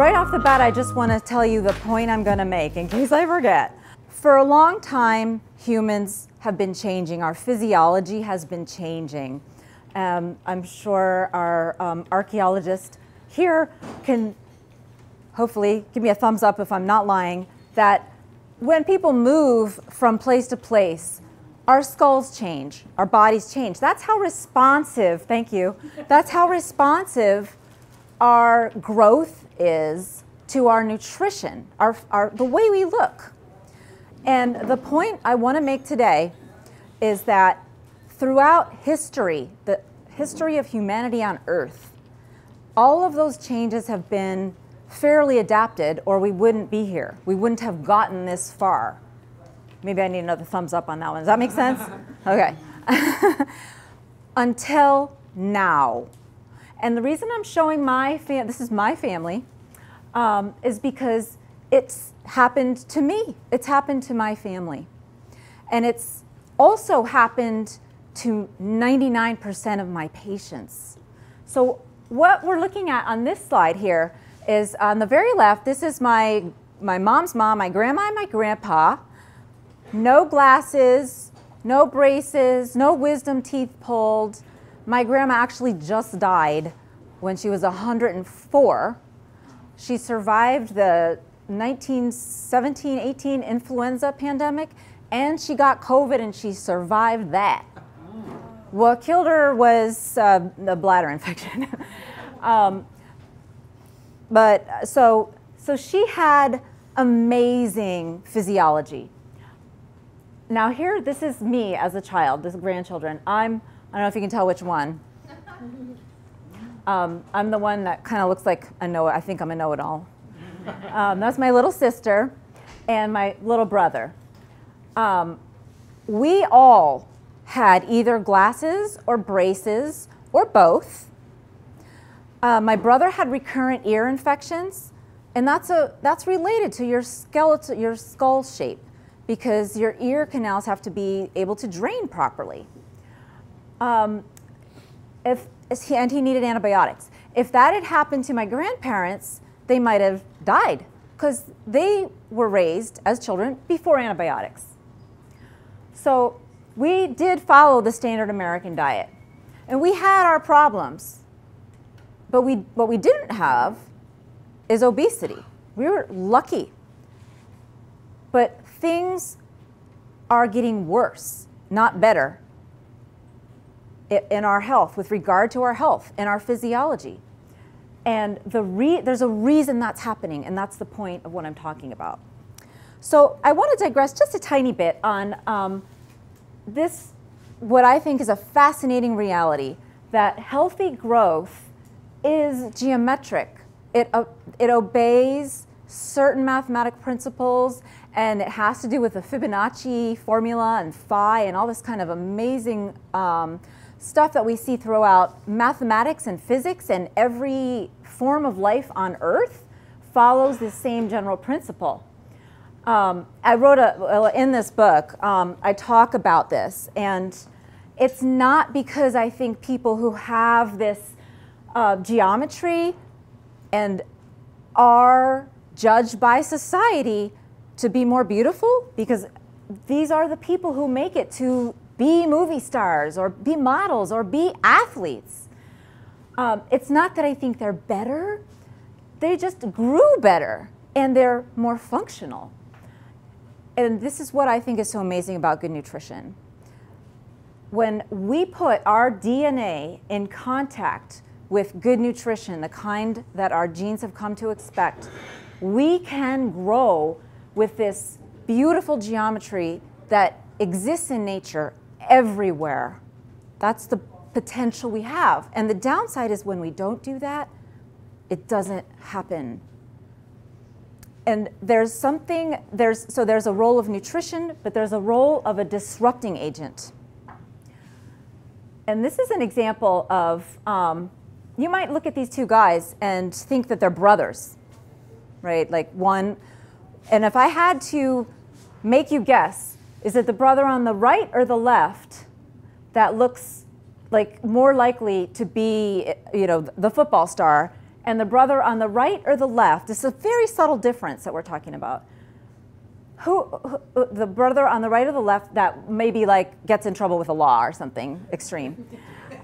right off the bat, I just want to tell you the point I'm going to make in case I forget. For a long time, humans have been changing. Our physiology has been changing. Um, I'm sure our um, archaeologist here can hopefully give me a thumbs up if I'm not lying, that when people move from place to place, our skulls change, our bodies change. That's how responsive, thank you, that's how responsive our growth is to our nutrition, our, our, the way we look. And the point I want to make today is that throughout history, the history of humanity on Earth, all of those changes have been fairly adapted or we wouldn't be here. We wouldn't have gotten this far. Maybe I need another thumbs up on that one. Does that make sense? Okay. Until now. And the reason I'm showing my fam this is my family, um, is because it's happened to me. It's happened to my family. And it's also happened to 99% of my patients. So what we're looking at on this slide here is on the very left, this is my, my mom's mom, my grandma, and my grandpa. No glasses, no braces, no wisdom teeth pulled. My grandma actually just died when she was 104. She survived the 1917 18 influenza pandemic and she got COVID and she survived that. What killed her was uh, the bladder infection. um, but so, so she had amazing physiology. Now here, this is me as a child, this grandchildren. I'm, I don't know if you can tell which one. Um, I'm the one that kind of looks like a know, I think I'm a know-it-all. Um, that's my little sister and my little brother. Um, we all had either glasses or braces or both uh, my brother had recurrent ear infections, and that's, a, that's related to your, skeletal, your skull shape because your ear canals have to be able to drain properly. Um, if, and he needed antibiotics. If that had happened to my grandparents, they might have died because they were raised as children before antibiotics. So we did follow the standard American diet. And we had our problems. But we, what we didn't have is obesity. We were lucky. But things are getting worse, not better, in our health, with regard to our health and our physiology. And the re there's a reason that's happening, and that's the point of what I'm talking about. So I want to digress just a tiny bit on um, this, what I think is a fascinating reality, that healthy growth is geometric. It, uh, it obeys certain mathematic principles and it has to do with the Fibonacci formula and phi and all this kind of amazing um, stuff that we see throughout mathematics and physics and every form of life on earth follows the same general principle. Um, I wrote a, in this book, um, I talk about this and it's not because I think people who have this uh, geometry and are judged by society to be more beautiful because these are the people who make it to be movie stars or be models or be athletes. Um, it's not that I think they're better, they just grew better and they're more functional. And this is what I think is so amazing about good nutrition. When we put our DNA in contact with good nutrition, the kind that our genes have come to expect, we can grow with this beautiful geometry that exists in nature everywhere. That's the potential we have. And the downside is when we don't do that, it doesn't happen. And there's something, there's, so there's a role of nutrition, but there's a role of a disrupting agent. And this is an example of um, you might look at these two guys and think that they're brothers, right? Like one, and if I had to make you guess, is it the brother on the right or the left that looks like more likely to be, you know, the football star and the brother on the right or the left, it's a very subtle difference that we're talking about. Who, who, the brother on the right or the left that maybe like gets in trouble with the law or something extreme.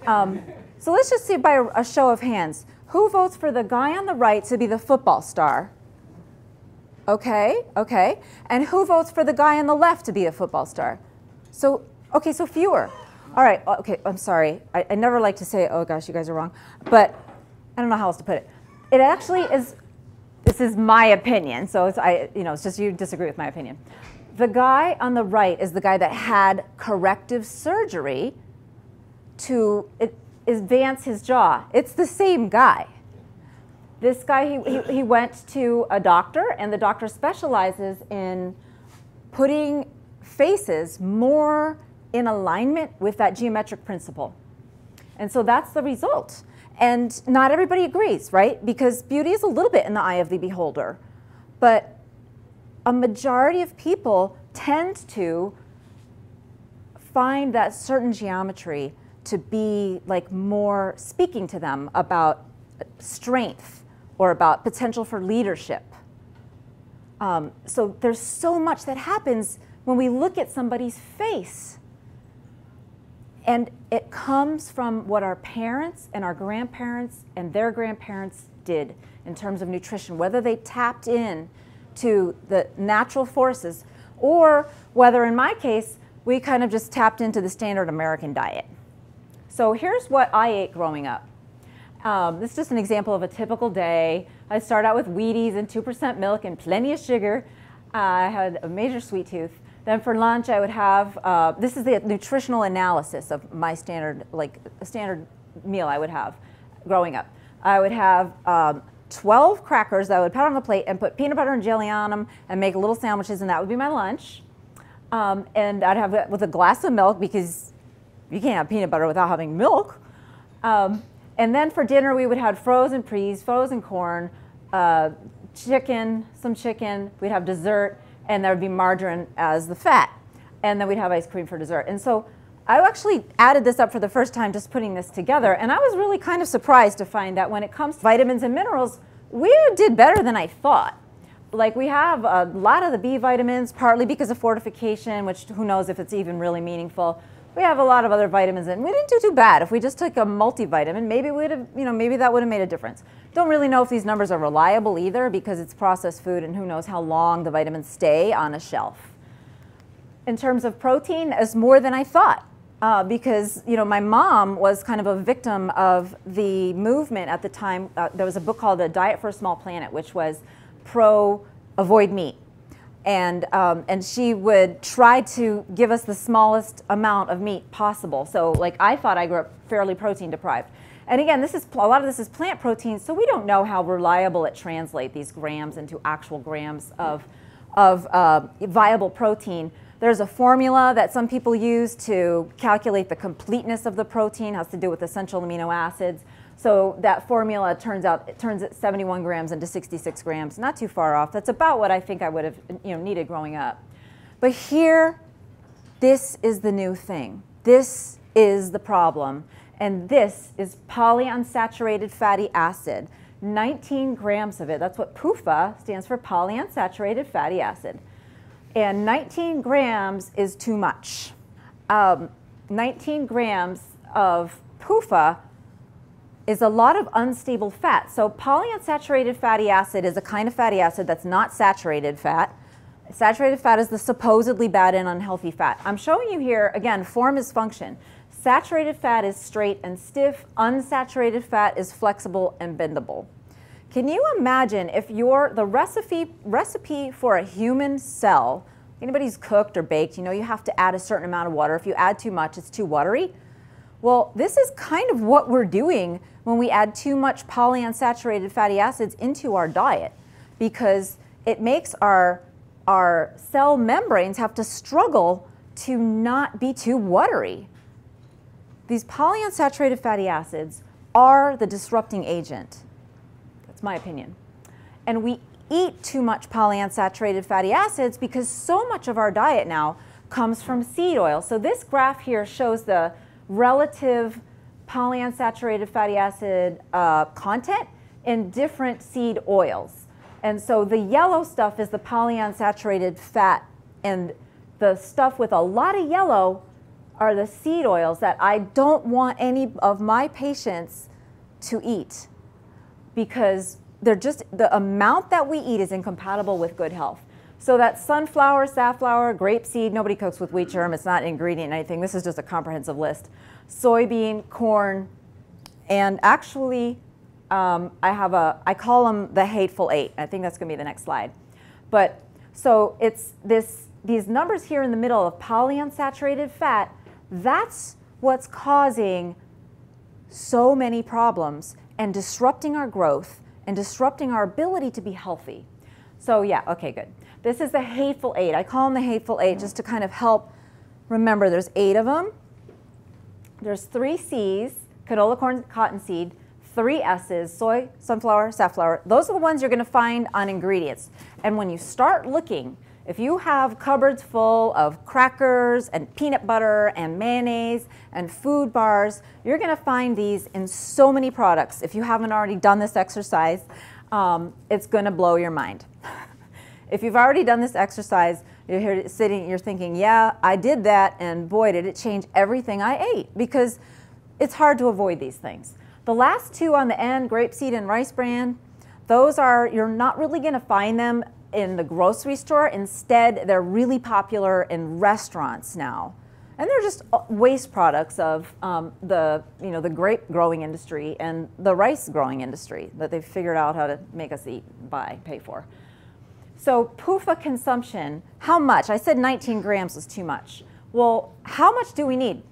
Um, so let's just see by a, a show of hands. Who votes for the guy on the right to be the football star? Okay, okay. And who votes for the guy on the left to be a football star? So, okay, so fewer. All right, okay, I'm sorry. I, I never like to say, oh gosh, you guys are wrong. But I don't know how else to put it. It actually is, this is my opinion, so it's, I, you know, it's just you disagree with my opinion. The guy on the right is the guy that had corrective surgery to advance his jaw. It's the same guy. This guy, he, he, he went to a doctor, and the doctor specializes in putting faces more in alignment with that geometric principle. And so that's the result. And not everybody agrees, right? Because beauty is a little bit in the eye of the beholder. But a majority of people tend to find that certain geometry to be like more speaking to them about strength or about potential for leadership. Um, so there's so much that happens when we look at somebody's face. And it comes from what our parents and our grandparents and their grandparents did in terms of nutrition, whether they tapped in to the natural forces or whether, in my case, we kind of just tapped into the standard American diet. So here's what I ate growing up. Um, this is just an example of a typical day. I start out with Wheaties and 2% milk and plenty of sugar. Uh, I had a major sweet tooth. Then for lunch, I would have, uh, this is the nutritional analysis of my standard, like a standard meal I would have growing up. I would have um, 12 crackers that I would put on the plate and put peanut butter and jelly on them and make little sandwiches, and that would be my lunch. Um, and I'd have it with a glass of milk because you can't have peanut butter without having milk. Um, and then for dinner, we would have frozen peas, frozen corn, uh, chicken, some chicken. We'd have dessert, and there would be margarine as the fat. And then we'd have ice cream for dessert. And so I actually added this up for the first time just putting this together. And I was really kind of surprised to find that when it comes to vitamins and minerals, we did better than I thought. Like we have a lot of the B vitamins, partly because of fortification, which who knows if it's even really meaningful. We have a lot of other vitamins and we didn't do too bad. If we just took a multivitamin, maybe we'd have, you know, maybe that would have made a difference. Don't really know if these numbers are reliable either because it's processed food and who knows how long the vitamins stay on a shelf. In terms of protein, it's more than I thought. Uh, because you know my mom was kind of a victim of the movement at the time. Uh, there was a book called "A Diet for a Small Planet," which was pro avoid meat, and um, and she would try to give us the smallest amount of meat possible. So like I thought I grew up fairly protein deprived. And again, this is a lot of this is plant protein, so we don't know how reliable it translates these grams into actual grams of, of uh, viable protein. There's a formula that some people use to calculate the completeness of the protein, has to do with essential amino acids. So that formula turns out it turns 71 grams into 66 grams, not too far off. That's about what I think I would have you know, needed growing up. But here, this is the new thing. This is the problem and this is polyunsaturated fatty acid. 19 grams of it. That's what PUFA stands for polyunsaturated fatty acid. And 19 grams is too much. Um, 19 grams of PUFA is a lot of unstable fat. So polyunsaturated fatty acid is a kind of fatty acid that's not saturated fat. Saturated fat is the supposedly bad and unhealthy fat. I'm showing you here, again, form is function. Saturated fat is straight and stiff. Unsaturated fat is flexible and bendable. Can you imagine if your the recipe recipe for a human cell, anybody's cooked or baked, you know you have to add a certain amount of water. If you add too much, it's too watery. Well, this is kind of what we're doing when we add too much polyunsaturated fatty acids into our diet because it makes our our cell membranes have to struggle to not be too watery. These polyunsaturated fatty acids are the disrupting agent. That's my opinion. And we eat too much polyunsaturated fatty acids because so much of our diet now comes from seed oil. So this graph here shows the relative polyunsaturated fatty acid uh, content in different seed oils. And so the yellow stuff is the polyunsaturated fat, and the stuff with a lot of yellow are the seed oils that I don't want any of my patients to eat because they're just the amount that we eat is incompatible with good health. So that sunflower, safflower, grapeseed, nobody cooks with wheat germ. It's not an ingredient anything. This is just a comprehensive list. Soybean, corn, and actually, um, I have a, I call them the hateful eight. I think that's going to be the next slide. But so it's this, these numbers here in the middle of polyunsaturated fat. That's what's causing so many problems and disrupting our growth and disrupting our ability to be healthy. So yeah, okay, good. This is the hateful eight. I call them the hateful eight just to kind of help remember there's eight of them. There's three C's, canola corn, cottonseed, three S's, soy, sunflower, safflower. Those are the ones you're gonna find on ingredients. And when you start looking, if you have cupboards full of crackers and peanut butter and mayonnaise and food bars, you're going to find these in so many products. If you haven't already done this exercise, um, it's going to blow your mind. if you've already done this exercise, you're sitting, you're thinking, yeah, I did that, and boy, did it change everything I ate because it's hard to avoid these things. The last two on the end, grapeseed and rice bran, those are, you're not really going to find them in the grocery store. Instead, they're really popular in restaurants now. And they're just uh, waste products of um, the, you know, the grape growing industry and the rice growing industry that they've figured out how to make us eat, buy, pay for. So PUFA consumption, how much? I said 19 grams was too much. Well, how much do we need?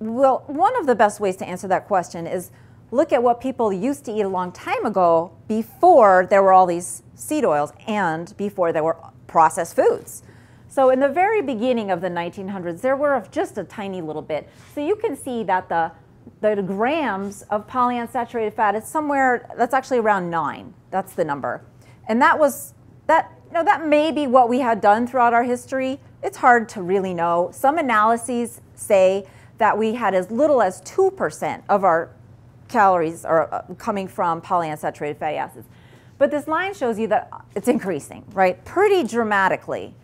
Well, one of the best ways to answer that question is look at what people used to eat a long time ago before there were all these seed oils and before there were processed foods. So in the very beginning of the 1900s, there were just a tiny little bit. So you can see that the, the grams of polyunsaturated fat is somewhere, that's actually around nine. That's the number. And that was, that, you know, that may be what we had done throughout our history. It's hard to really know. Some analyses say that we had as little as 2% of our calories are uh, coming from polyunsaturated fatty acids. But this line shows you that it's increasing, right? Pretty dramatically.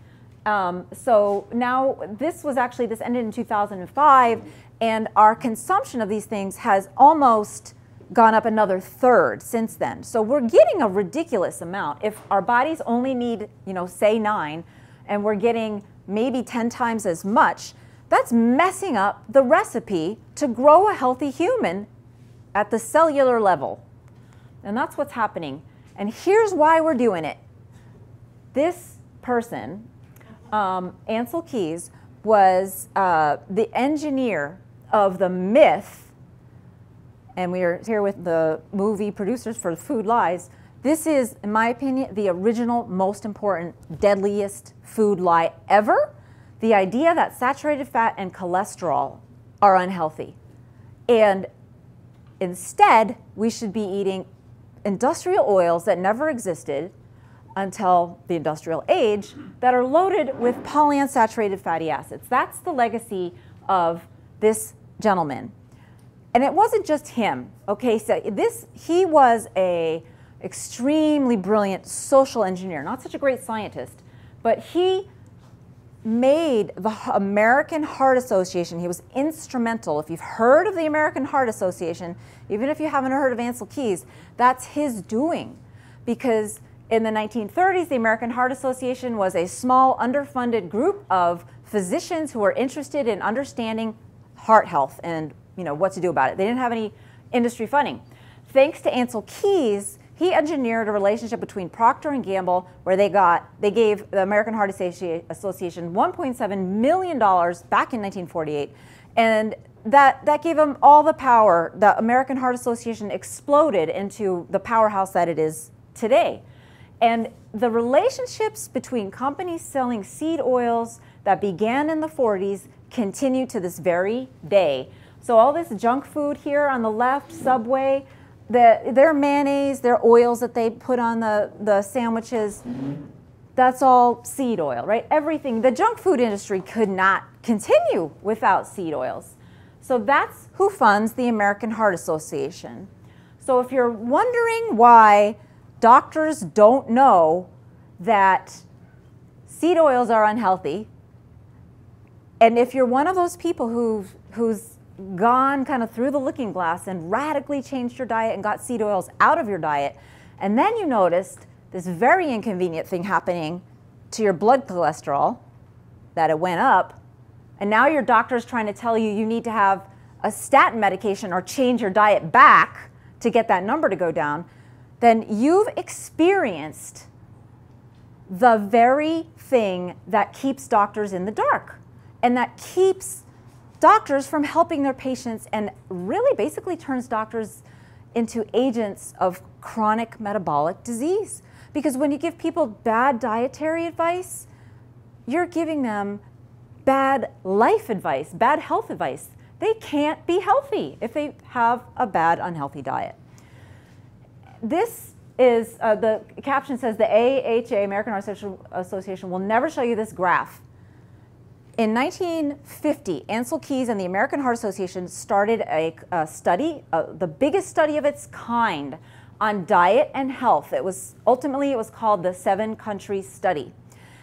Um, so now this was actually, this ended in 2005, and our consumption of these things has almost gone up another third since then. So we're getting a ridiculous amount. If our bodies only need, you know, say nine, and we're getting maybe 10 times as much, that's messing up the recipe to grow a healthy human at the cellular level. And that's what's happening. And here's why we're doing it. This person, um, Ancel Keys, was uh, the engineer of the myth, and we are here with the movie producers for Food Lies. This is, in my opinion, the original, most important, deadliest food lie ever. The idea that saturated fat and cholesterol are unhealthy. And instead, we should be eating industrial oils that never existed until the industrial age that are loaded with polyunsaturated fatty acids. That's the legacy of this gentleman. And it wasn't just him. Okay, so this he was a extremely brilliant social engineer, not such a great scientist, but he made the American Heart Association, he was instrumental. If you've heard of the American Heart Association, even if you haven't heard of Ancel Keys, that's his doing. Because in the 1930s, the American Heart Association was a small, underfunded group of physicians who were interested in understanding heart health and you know what to do about it. They didn't have any industry funding. Thanks to Ancel Keys, he engineered a relationship between Procter and Gamble where they got they gave the American Heart Association 1.7 million dollars back in 1948 and that that gave them all the power. The American Heart Association exploded into the powerhouse that it is today. And the relationships between companies selling seed oils that began in the 40s continue to this very day. So all this junk food here on the left, Subway, the, their mayonnaise, their oils that they put on the, the sandwiches, that's all seed oil, right? Everything, the junk food industry could not continue without seed oils. So that's who funds the American Heart Association. So if you're wondering why doctors don't know that seed oils are unhealthy, and if you're one of those people who who's gone kind of through the looking glass and radically changed your diet and got seed oils out of your diet, and then you noticed this very inconvenient thing happening to your blood cholesterol, that it went up, and now your doctor is trying to tell you you need to have a statin medication or change your diet back to get that number to go down, then you've experienced the very thing that keeps doctors in the dark and that keeps doctors from helping their patients and really basically turns doctors into agents of chronic metabolic disease. Because when you give people bad dietary advice, you're giving them bad life advice, bad health advice. They can't be healthy if they have a bad, unhealthy diet. This is, uh, the caption says the AHA, American Heart Association, will never show you this graph in 1950, Ancel Keys and the American Heart Association started a, a study, uh, the biggest study of its kind on diet and health. It was ultimately it was called the Seven Country Study.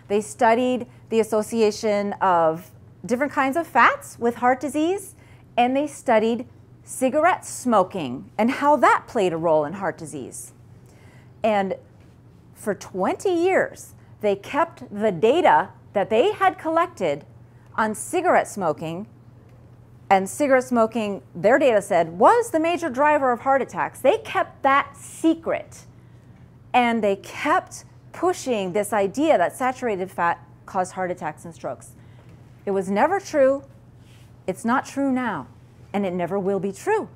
They studied the association of different kinds of fats with heart disease, and they studied cigarette smoking and how that played a role in heart disease. And for 20 years, they kept the data that they had collected on cigarette smoking, and cigarette smoking, their data said, was the major driver of heart attacks. They kept that secret. And they kept pushing this idea that saturated fat caused heart attacks and strokes. It was never true. It's not true now. And it never will be true.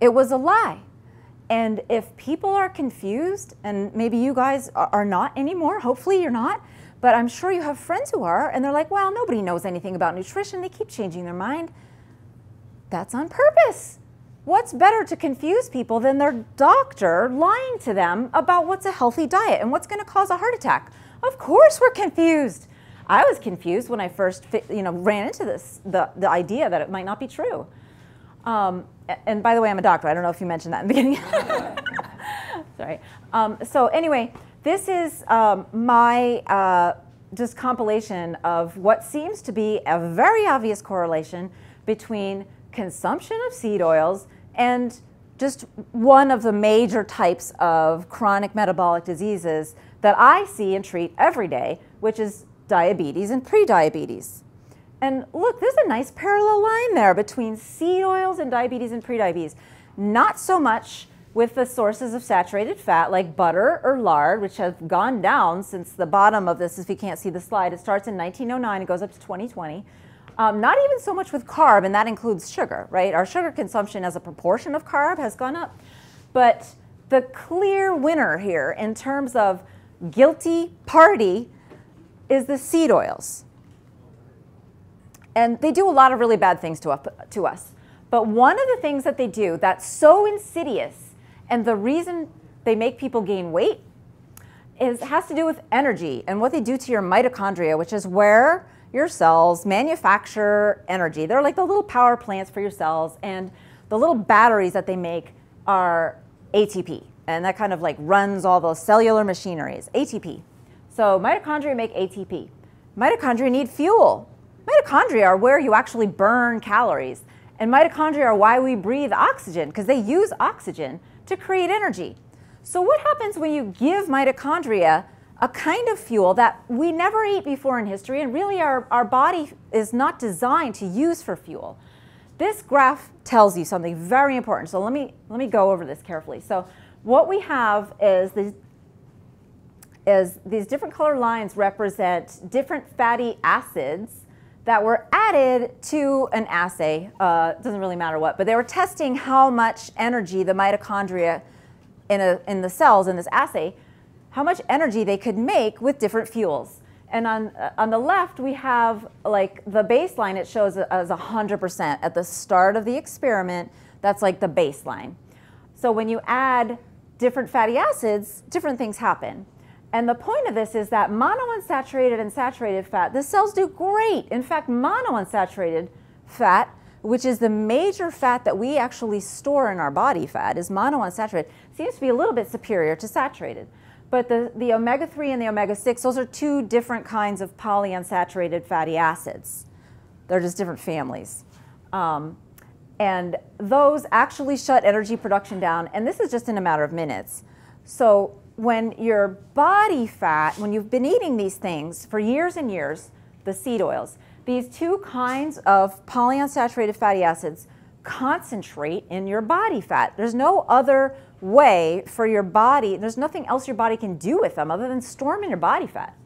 It was a lie. And if people are confused, and maybe you guys are not anymore, hopefully you're not, but I'm sure you have friends who are, and they're like, well, nobody knows anything about nutrition. They keep changing their mind. That's on purpose. What's better to confuse people than their doctor lying to them about what's a healthy diet and what's going to cause a heart attack? Of course, we're confused. I was confused when I first, you know, ran into this, the, the idea that it might not be true. Um, and by the way, I'm a doctor. I don't know if you mentioned that in the beginning. Sorry. Um, so anyway, this is um, my uh, just compilation of what seems to be a very obvious correlation between consumption of seed oils and just one of the major types of chronic metabolic diseases that I see and treat every day, which is diabetes and prediabetes. And look, there's a nice parallel line there between seed oils and diabetes and prediabetes. Not so much with the sources of saturated fat like butter or lard, which have gone down since the bottom of this, if you can't see the slide, it starts in 1909 and goes up to 2020. Um, not even so much with carb, and that includes sugar, right? Our sugar consumption as a proportion of carb has gone up. But the clear winner here in terms of guilty party is the seed oils. And they do a lot of really bad things to, to us. But one of the things that they do that's so insidious and the reason they make people gain weight is has to do with energy and what they do to your mitochondria, which is where your cells manufacture energy. They're like the little power plants for your cells, and the little batteries that they make are ATP, and that kind of like runs all those cellular machineries. ATP. So mitochondria make ATP. Mitochondria need fuel. Mitochondria are where you actually burn calories, and mitochondria are why we breathe oxygen because they use oxygen to create energy. So what happens when you give mitochondria a kind of fuel that we never ate before in history and really our, our body is not designed to use for fuel? This graph tells you something very important. So let me, let me go over this carefully. So what we have is these, is these different color lines represent different fatty acids that were added to an assay. Uh, doesn't really matter what, but they were testing how much energy the mitochondria in, a, in the cells in this assay, how much energy they could make with different fuels. And on, uh, on the left, we have like the baseline, it shows as 100% at the start of the experiment. That's like the baseline. So when you add different fatty acids, different things happen. And the point of this is that monounsaturated and saturated fat, the cells do great. In fact, monounsaturated fat which is the major fat that we actually store in our body fat, is monounsaturated, seems to be a little bit superior to saturated. But the, the omega 3 and the omega 6, those are two different kinds of polyunsaturated fatty acids. They're just different families. Um, and those actually shut energy production down, and this is just in a matter of minutes. So when your body fat, when you've been eating these things for years and years, the seed oils, these two kinds of polyunsaturated fatty acids concentrate in your body fat. There's no other way for your body, there's nothing else your body can do with them other than store them in your body fat.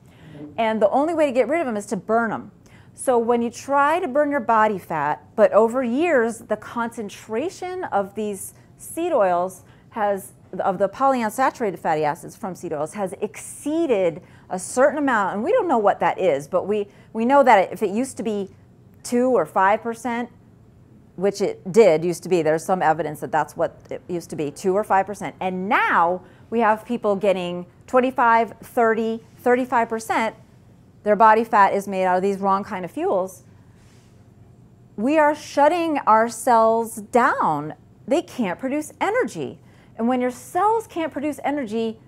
And the only way to get rid of them is to burn them. So when you try to burn your body fat, but over years, the concentration of these seed oils has, of the polyunsaturated fatty acids from seed oils has exceeded a certain amount, and we don't know what that is, but we, we know that if it used to be two or 5%, which it did used to be, there's some evidence that that's what it used to be, two or 5%. And now we have people getting 25, 30, 35% their body fat is made out of these wrong kind of fuels, we are shutting our cells down. They can't produce energy. And when your cells can't produce energy,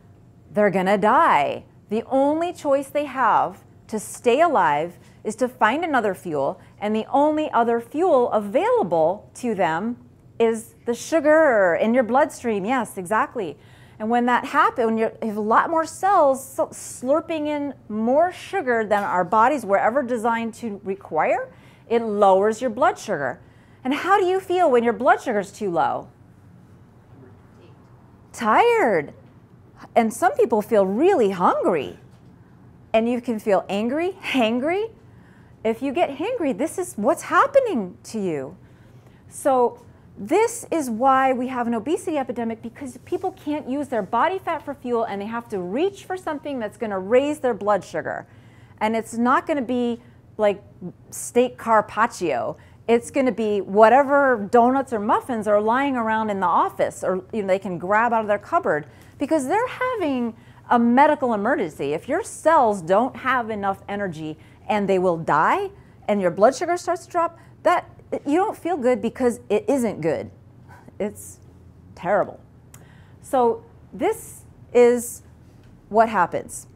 they're gonna die. The only choice they have to stay alive is to find another fuel, and the only other fuel available to them is the sugar in your bloodstream. Yes, exactly. And when that happens, when you have a lot more cells slurping in more sugar than our bodies were ever designed to require, it lowers your blood sugar. And how do you feel when your blood sugar is too low? Tired. And some people feel really hungry. And you can feel angry, hangry. If you get hangry, this is what's happening to you. So this is why we have an obesity epidemic because people can't use their body fat for fuel and they have to reach for something that's going to raise their blood sugar. And it's not going to be like steak carpaccio. It's going to be whatever donuts or muffins are lying around in the office or you know, they can grab out of their cupboard because they're having a medical emergency. If your cells don't have enough energy and they will die and your blood sugar starts to drop, that you don't feel good because it isn't good. It's terrible. So this is what happens.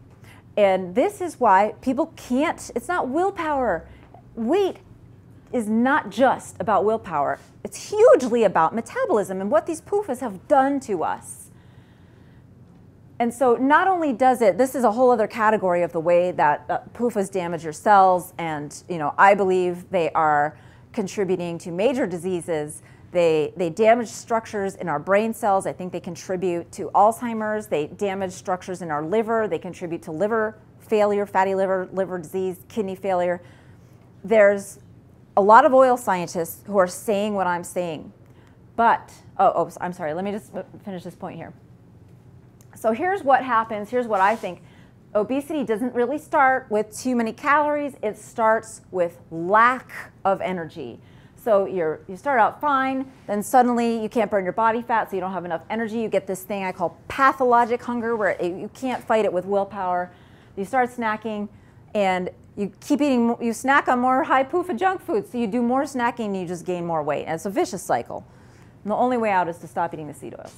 And this is why people can't, it's not willpower. Weight is not just about willpower. It's hugely about metabolism and what these PUFAs have done to us. And so not only does it, this is a whole other category of the way that uh, PUFAs damage your cells, and you know, I believe they are contributing to major diseases. They, they damage structures in our brain cells. I think they contribute to Alzheimer's. They damage structures in our liver. They contribute to liver failure, fatty liver, liver disease, kidney failure. There's a lot of oil scientists who are saying what I'm saying. But, oh, I'm sorry, let me just finish this point here. So here's what happens, here's what I think obesity doesn't really start with too many calories. It starts with lack of energy. So you're, you start out fine, then suddenly you can't burn your body fat, so you don't have enough energy. You get this thing I call pathologic hunger, where it, you can't fight it with willpower. You start snacking, and you keep eating, you snack on more high PUFA junk food, so you do more snacking and you just gain more weight. And it's a vicious cycle. And the only way out is to stop eating the seed oils.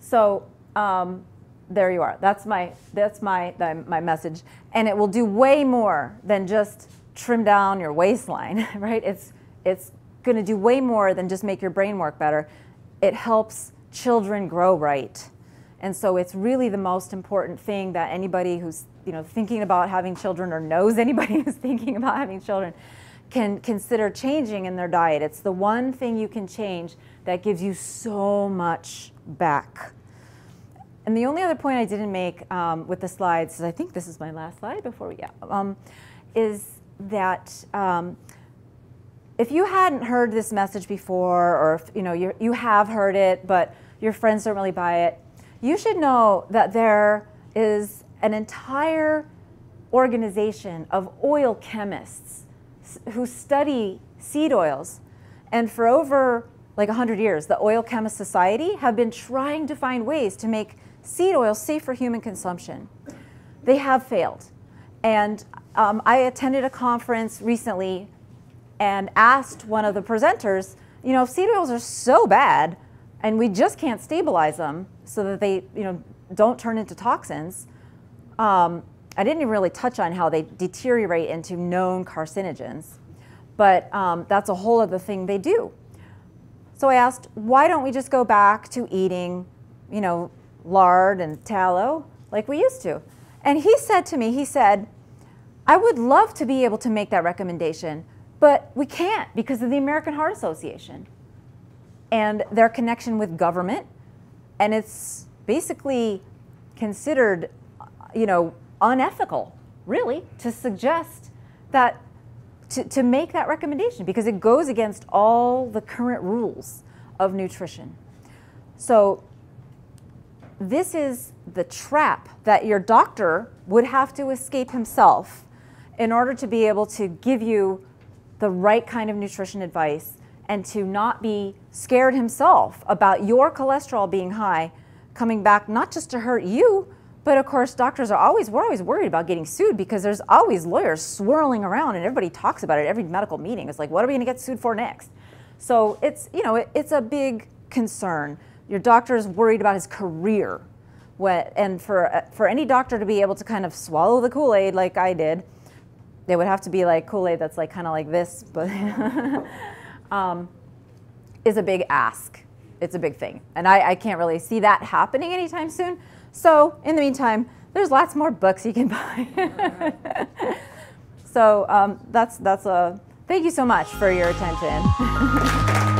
So um, there you are. That's my that's my my message, and it will do way more than just trim down your waistline, right? It's it's going to do way more than just make your brain work better. It helps children grow right, and so it's really the most important thing that anybody who's you know thinking about having children or knows anybody who's thinking about having children can consider changing in their diet. It's the one thing you can change that gives you so much back. And the only other point I didn't make um, with the slides, I think this is my last slide before we, yeah, um, is that um, if you hadn't heard this message before, or if, you know you you have heard it, but your friends don't really buy it, you should know that there is an entire organization of oil chemists who study seed oils, and for over like 100 years, the Oil Chemist Society have been trying to find ways to make seed oil safe for human consumption. They have failed. And um, I attended a conference recently and asked one of the presenters, you know, if seed oils are so bad and we just can't stabilize them so that they, you know, don't turn into toxins, um, I didn't even really touch on how they deteriorate into known carcinogens, but um, that's a whole other thing they do. So I asked, why don't we just go back to eating, you know, lard and tallow like we used to? And he said to me, he said, I would love to be able to make that recommendation, but we can't because of the American Heart Association and their connection with government. And it's basically considered, you know, unethical, really, to suggest that, to, to make that recommendation because it goes against all the current rules of nutrition. So this is the trap that your doctor would have to escape himself in order to be able to give you the right kind of nutrition advice and to not be scared himself about your cholesterol being high coming back not just to hurt you but of course doctors are always we're always worried about getting sued because there's always lawyers swirling around and everybody talks about it every medical meeting it's like what are we going to get sued for next so it's you know it, it's a big concern your doctor is worried about his career and for, for any doctor to be able to kind of swallow the Kool-Aid like I did they would have to be like Kool-Aid that's like kind of like this, but um, is a big ask. It's a big thing. And I, I can't really see that happening anytime soon. So in the meantime, there's lots more books you can buy. so um, that's, that's a, thank you so much for your attention.